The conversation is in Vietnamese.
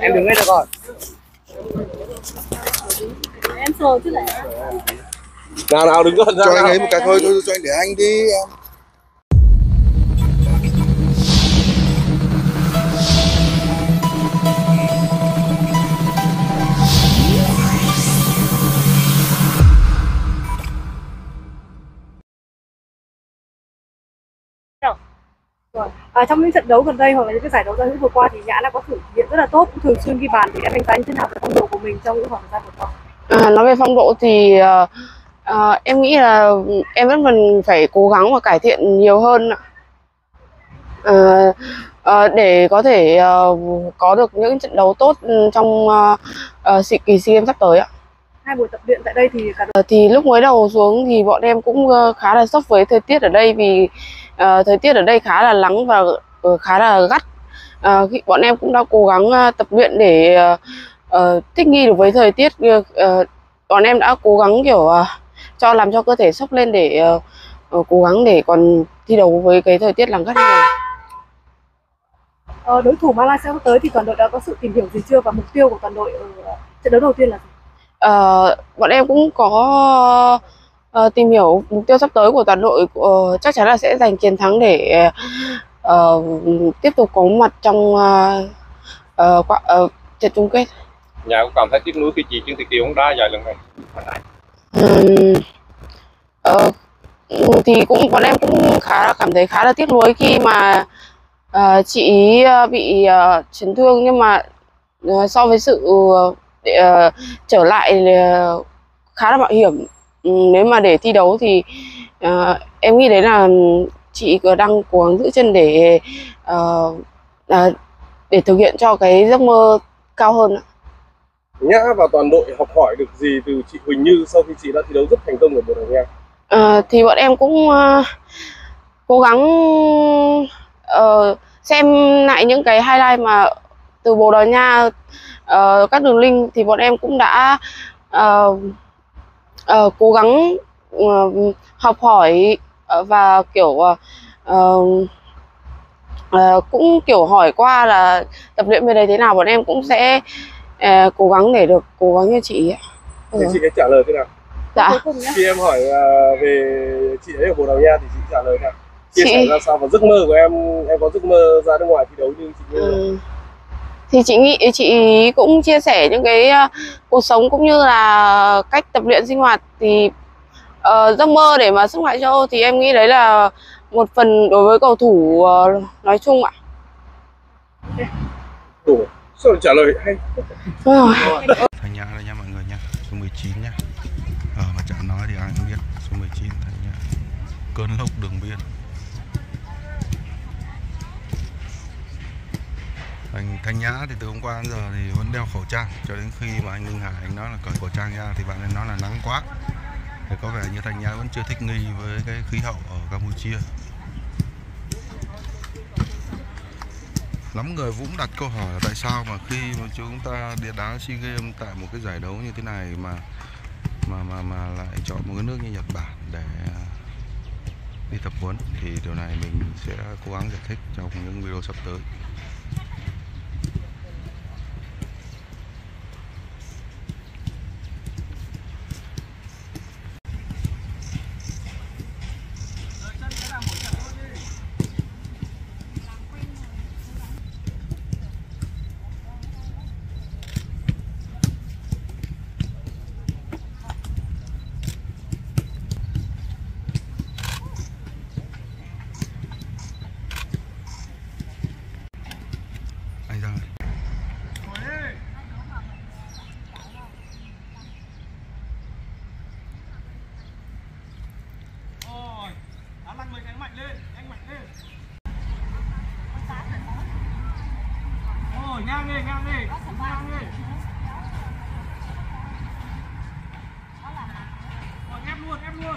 em đứng đây được rồi. Em sờ chứ lại. Nào nào đứng gần ra cho anh ấy một cái thôi cho, cho anh để anh đi em À, trong những trận đấu gần đây hoặc là những cái giải đấu giao hữu vừa qua thì Nhã đã có thử hiện rất là tốt, thường xuyên ghi bàn thì em đánh giá như thế nào về phong độ của mình trong những khoảng thời gian vừa qua? À, nói về phong độ thì ờ, ờ, em nghĩ là em vẫn cần phải cố gắng và cải thiện nhiều hơn ạ. Ờ, ờ, để có thể ờ, có được những trận đấu tốt ừ, trong uh, kỳ SEA Games sắp tới ạ. Hai buổi tập luyện tại đây thì cả Ờ, thì lúc mới đầu xuống thì bọn em cũng khá là sốc với thời tiết ở đây vì ờ, thời tiết ở đây khá là nắng và ờ, khá là gắt. Ờ, khi- bọn em cũng đã cố gắng tập luyện để ờ, thích nghi được với thời tiết. Ờ, bọn em đã cố gắng kiểu ờ, cho làm cho cơ thể sốc lên để ờ, cố gắng để còn thi đấu với cái thời tiết nắng gắt này. ờ, đối thủ Malaysia sắp tới thì toàn đội đã có sự tìm hiểu gì chưa và mục tiêu của toàn đội ở trận đấu đầu tiên là gì? Ờ, bọn em cũng có ờ, tìm hiểu mục tiêu sắp tới của toàn đội ờ, chắc chắn là sẽ giành chiến thắng để ờ, tiếp tục có mặt trong ờ, ờ, qua- ờ, trận chung kết. nhà cũng cảm thấy tiếc nuối khi chị chưa thực hiện bóng đá giải lần này. Ừm, ờ, thì cũng bọn em cũng khá là cảm thấy khá là tiếc nuối khi mà ờ, chị ý, bị ờ, chấn thương. Nhưng mà ờ, so với sự để, ờ, trở lại ờ, khá là mạo hiểm nếu mà để thi đấu thì ờ, em nghĩ đấy là chị đang cố gắng giữ chân để ờ, ờ, để thực hiện cho cái giấc mơ cao hơn nhã và toàn đội học hỏi được gì từ chị Huỳnh Như sau khi chị đã thi đấu rất thành công ở Bồ Đào Nha Ờ, thì bọn em cũng ờ, cố gắng ờ, xem lại những cái highlight mà từ Bồ Đào Nha ờ, các đường link thì bọn em cũng đã ờ, ờ, cố gắng ờ, học hỏi ờ, và kiểu ờ, ờ, ờ, cũng kiểu hỏi qua là tập luyện bên đấy thế nào bọn em cũng sẽ ờ, cố gắng để được cố gắng như chị ạ. thì Ừ. chị ấy trả lời thế nào Dạ. Khi em hỏi à, về chị ấy ở Bồ Đào Nha thì chị trả lời thế nào chia Chị- sẻ ra sao và giấc mơ của em em có giấc mơ ra nước ngoài thi đấu như chị Như không? Ừ. thì chị nghĩ chị cũng chia sẻ những cái ờ, cuộc sống cũng như là cách tập luyện sinh hoạt. Thì ờ, giấc mơ để mà xếp loại châu Âu thì em nghĩ đấy là một phần đối với cầu thủ ờ, nói chung ạ. đủ sao trả lời hay? Ôi, Thanh Nhã đây nha mọi người nha Số 19 nha. Ờ mà chả nói thì ai cũng biết Số 19 Thanh Nhã. Cơn lốc đường biên Anh Thanh Nhã thì từ hôm qua đến giờ thì vẫn đeo khẩu trang. Cho đến khi mà anh Minh Hải anh nói là cởi khẩu trang ra Thì bạn ấy nói là nắng quá. Thì có vẻ như Thanh Nhã vẫn chưa thích nghi với cái khí hậu ở Campuchia. Lắm người cũng đặt câu hỏi là tại sao mà khi mà chúng ta đi đá SEA Games tại một cái giải đấu như thế này mà mà mà mà lại chọn một cái nước như Nhật Bản để à, đi tập huấn, thì điều này mình sẽ cố gắng giải thích trong những video sắp tới. Anh ra rồi. Ôi, ngang đi, ngang đi, ngang đi. Rồi, ép luôn, ép luôn.